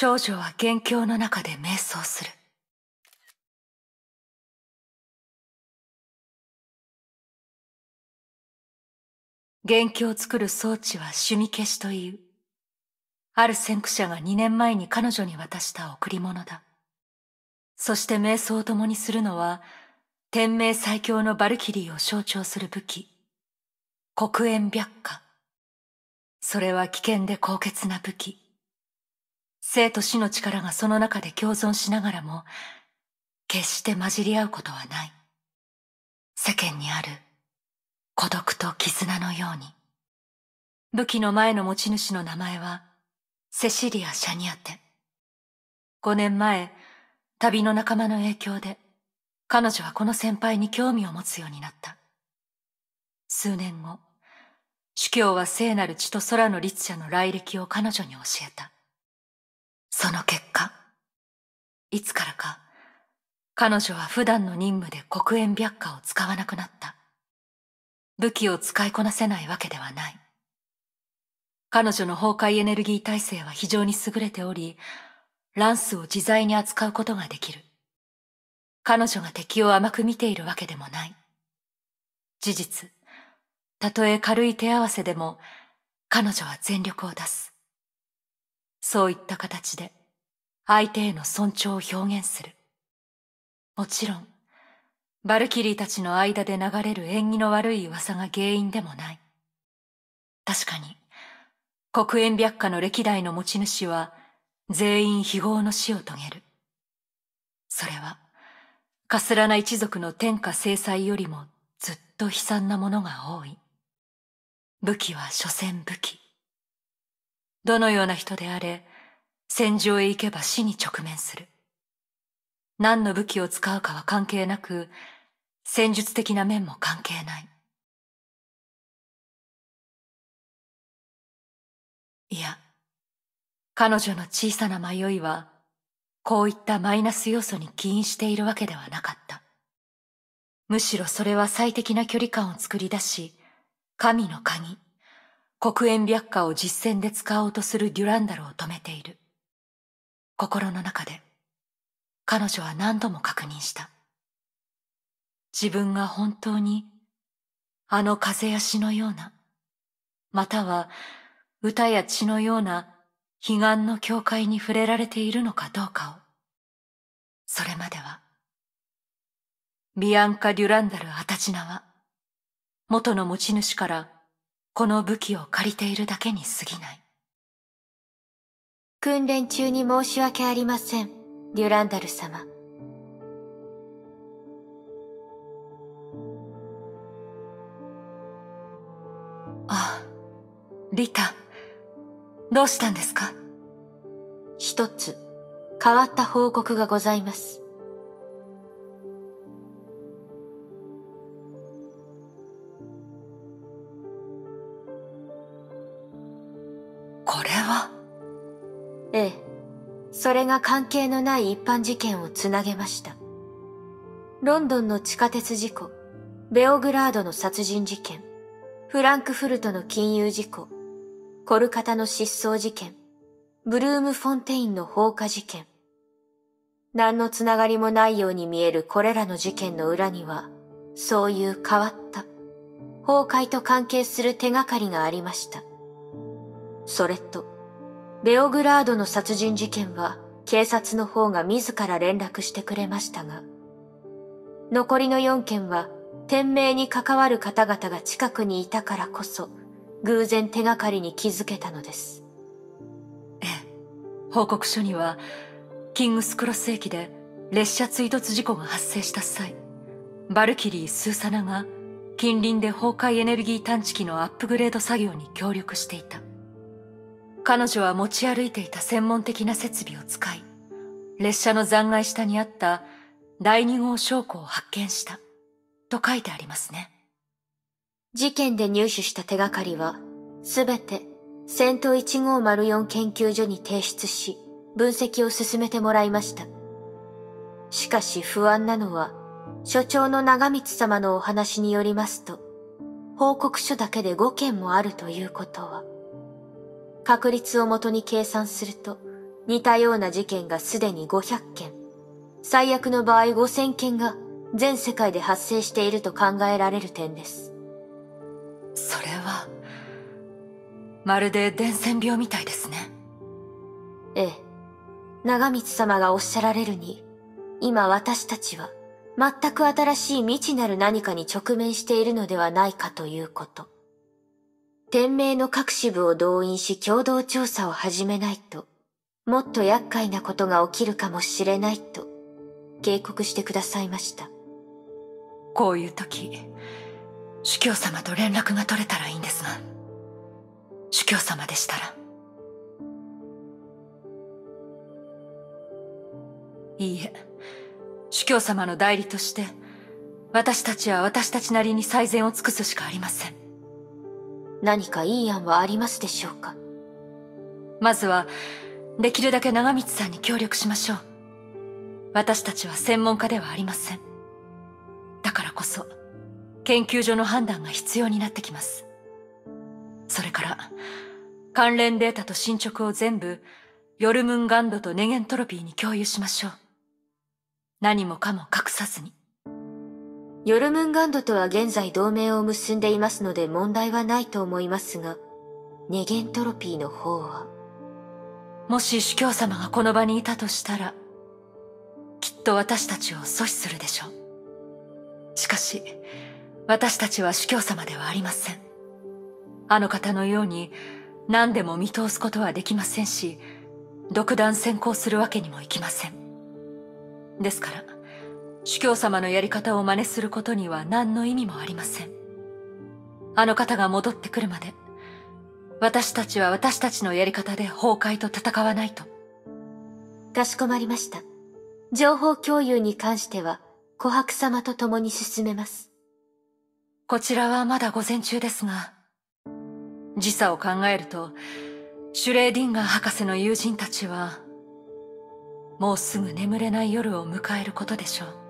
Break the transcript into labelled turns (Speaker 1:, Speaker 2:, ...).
Speaker 1: 少女は元凶の中で瞑想する。元気を作る装置は趣味消しという。ある先駆者が2年前に彼女に渡した贈り物だ。そして瞑想を共にするのは、天命最強のバルキリーを象徴する武器、黒煙白化。それは危険で高潔な武器。生と死の力がその中で共存しながらも、決して混じり合うことはない。世間にある孤独と絆のように。武器の前の持ち主の名前は、セシリア・シャニアテ。五年前、旅の仲間の影響で、彼女はこの先輩に興味を持つようになった。数年後、主教は聖なる血と空の律者の来歴を彼女に教えた。その結果、いつからか、彼女は普段の任務で黒煙白化を使わなくなった。武器を使いこなせないわけではない。彼女の崩壊エネルギー体制は非常に優れており、ランスを自在に扱うことができる。彼女が敵を甘く見ているわけでもない。事実、たとえ軽い手合わせでも、彼女は全力を出す。そういった形で相手への尊重を表現する。もちろん、バルキリーたちの間で流れる縁起の悪い噂が原因でもない。確かに、黒煙白化の歴代の持ち主は全員非業の死を遂げる。それは、かすらな一族の天下制裁よりもずっと悲惨なものが多い。武器は所詮武器。どのような人であれ、戦場へ行けば死に直面する。何の武器を使うかは関係なく、戦術的な面も関係ない。いや、彼女の小さな迷いは、こういったマイナス要素に起因しているわけではなかった。むしろそれは最適な距離感を作り出し、神の鍵、黒煙白化を実戦で使おうとするデュランダルを止めている。心の中で、彼女は何度も確認した。自分が本当に、あの風や詩のような、または歌や血のような彼岸の境界に触れられているのかどうかを。それまでは、ビアンカ・デュランダル・アタチナは、元の持ち主からこの武器を借りているだけに過ぎない。
Speaker 2: 訓練中に申し訳ありません、デュランダル様。
Speaker 1: あ、リタ、どうしたんですか？
Speaker 2: 一つ、変わった報告がございます。それが関係のない一般事件をつなげました。ロンドンの地下鉄事故、ベオグラードの殺人事件、フランクフルトの金融事故、コルカタの失踪事件、ブルームフォンテインの放火事件。何のつながりもないように見えるこれらの事件の裏には、そういう変わった、崩壊と関係する手がかりがありました。それと、ベオグラードの殺人事件は警察の方が自ら連絡してくれましたが、残りの4件は天命に関わる方々が近くにいたからこそ、偶然手がかりに気づけたのです。
Speaker 1: ええ、報告書には、キングスクロス駅で列車追突事故が発生した際、バルキリー・スーサナが近隣で崩壊エネルギー探知機のアップグレード作業に協力していた。彼女は持ち歩いていた専門的な設備を使い、列車の残骸下にあった第二号証拠を発見した、と書いてありますね。
Speaker 2: 事件で入手した手がかりは、すべて戦闘1504研究所に提出し、分析を進めてもらいました。しかし不安なのは、所長の長光様のお話によりますと、報告書だけで5件もあるということは、確率をもとに計算すると、似たような事件がすでに500件、最悪の場合5000件が全世界で発生していると考えられる点です。
Speaker 1: それは、まるで伝染病みたいですね。
Speaker 2: ええ。長光様がおっしゃられるに、今私たちは全く新しい未知なる何かに直面しているのではないかということ。天命の各支部を動員し共同調査を始めないと、もっと厄介なことが起きるかもしれないと、警告してくださいました。
Speaker 1: こういう時、主教様と連絡が取れたらいいんですが、主教様でしたら。いいえ、主教様の代理として、私たちは私たちなりに最善を尽くすしかありません。
Speaker 2: 何かいい案はありますでしょうか？
Speaker 1: まずは、できるだけ長光さんに協力しましょう。私たちは専門家ではありません。だからこそ、研究所の判断が必要になってきます。それから、関連データと進捗を全部、ヨルムンガンドとネゲントロピーに共有しましょう。何もかも隠さずに。
Speaker 2: ヨルムンガンドとは現在同盟を結んでいますので問題はないと思いますが、ネゲントロピーの方は。
Speaker 1: もし主教様がこの場にいたとしたら、きっと私たちを阻止するでしょう。しかし、私たちは主教様ではありません。あの方のように何でも見通すことはできませんし、独断専行するわけにもいきません。ですから、主教様のやり方を真似することには何の意味もありません。あの方が戻ってくるまで、私たちは私たちのやり方で崩壊と戦わないと。
Speaker 2: かしこまりました。情報共有に関しては、琥珀様と共に進めます。
Speaker 1: こちらはまだ午前中ですが、時差を考えると、シュレーディンガー博士の友人たちは、もうすぐ眠れない夜を迎えることでしょう。